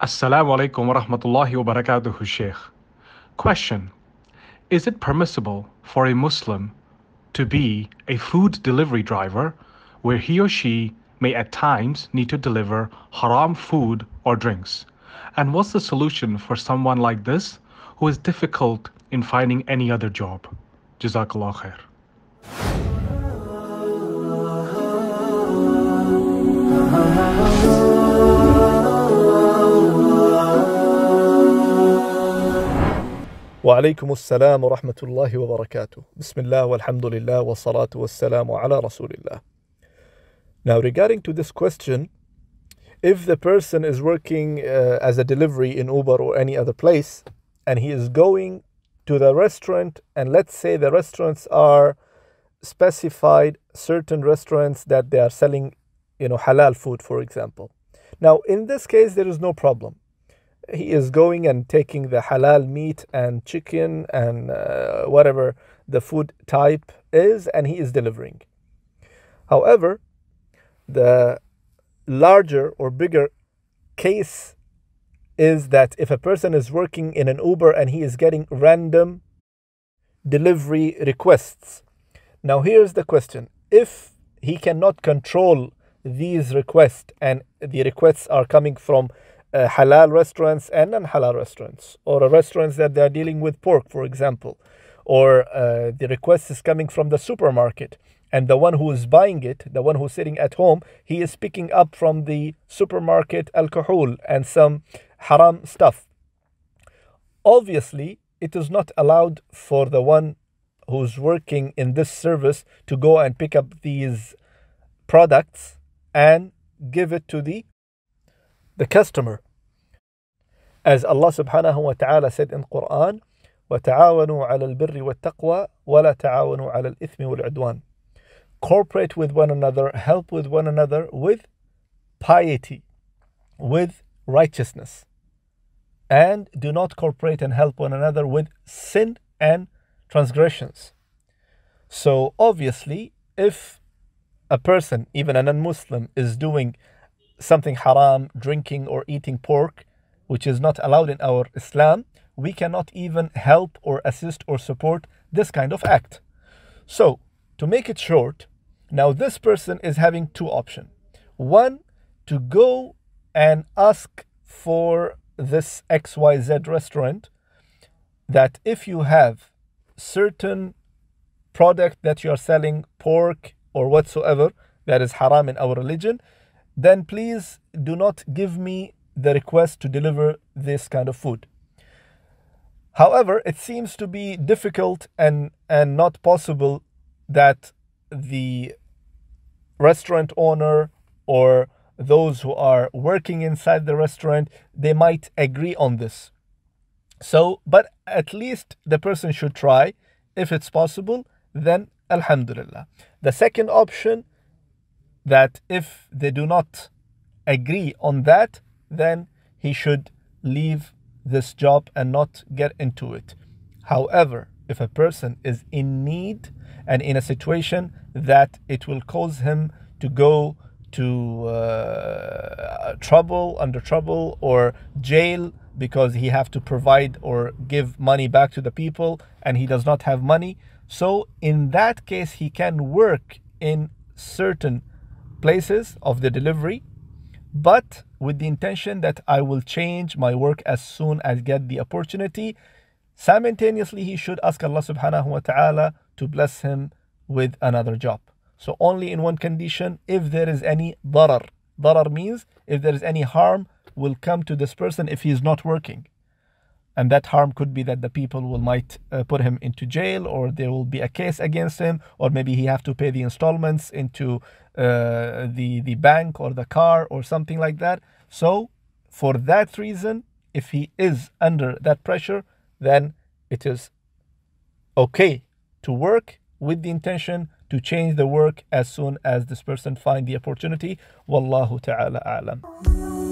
Assalamu alaikum wa rahmatullahi wa barakatuhu, Sheikh. Question Is it permissible for a Muslim to be a food delivery driver where he or she may at times need to deliver haram food or drinks? And what's the solution for someone like this who is difficult in finding any other job? Jazakallah khair. وعليكم السلام ورحمة الله وبركاته. بسم الله والحمد لله والصلاة والسلام على رسول الله. Now, regarding to this question, if the person is working uh, as a delivery in Uber or any other place, and he is going to the restaurant, and let's say the restaurants are specified certain restaurants that they are selling, you know, halal food, for example. Now, in this case, there is no problem he is going and taking the halal meat and chicken and uh, whatever the food type is, and he is delivering. However, the larger or bigger case is that if a person is working in an Uber and he is getting random delivery requests. Now, here's the question if he cannot control these requests and the requests are coming from uh, halal restaurants and non-halal restaurants, or restaurants that they are dealing with pork, for example, or uh, the request is coming from the supermarket, and the one who is buying it, the one who's sitting at home, he is picking up from the supermarket alcohol and some haram stuff. Obviously, it is not allowed for the one who's working in this service to go and pick up these products and give it to the the customer. As Allah subhanahu wa ta'ala said in Quran, وَتَعَاوَنُوا عَلَى الْبِرِّ وَالتَّقْوَى وَلَا تَعَاوَنُوا عَلَى الْإِثْمِ وَالْعُدْوَانِ Cooperate with one another, help with one another with piety, with righteousness. And do not cooperate and help one another with sin and transgressions. So obviously, if a person, even a non-Muslim, is doing something haram, drinking or eating pork, which is not allowed in our Islam, we cannot even help or assist or support this kind of act. So, to make it short, now this person is having two options. One, to go and ask for this XYZ restaurant that if you have certain product that you are selling, pork or whatsoever, that is haram in our religion, then please do not give me the request to deliver this kind of food. However, it seems to be difficult and, and not possible that the restaurant owner or those who are working inside the restaurant they might agree on this. So but at least the person should try. If it's possible then alhamdulillah. The second option that if they do not agree on that, then he should leave this job and not get into it. However, if a person is in need and in a situation that it will cause him to go to uh, trouble, under trouble, or jail because he have to provide or give money back to the people and he does not have money. So in that case, he can work in certain places of the delivery, but with the intention that I will change my work as soon as get the opportunity. Simultaneously, he should ask Allah subhanahu wa ta'ala to bless him with another job. So only in one condition, if there is any darar. Darar means if there is any harm will come to this person if he is not working and that harm could be that the people will might uh, put him into jail or there will be a case against him or maybe he have to pay the installments into uh, the the bank or the car or something like that. So for that reason if he is under that pressure then it is okay to work with the intention to change the work as soon as this person find the opportunity. Wallahu ta'ala a'lam